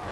you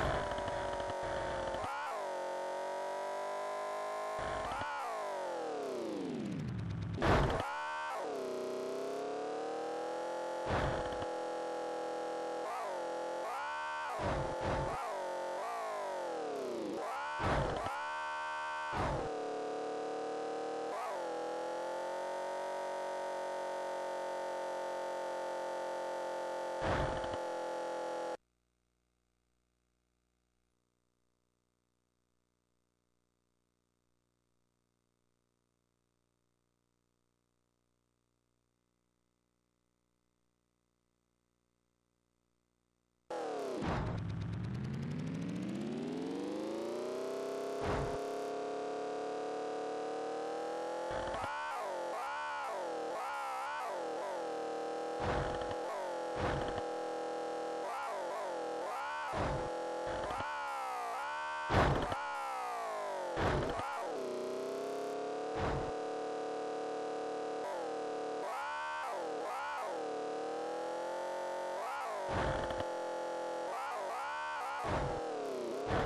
you.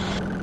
you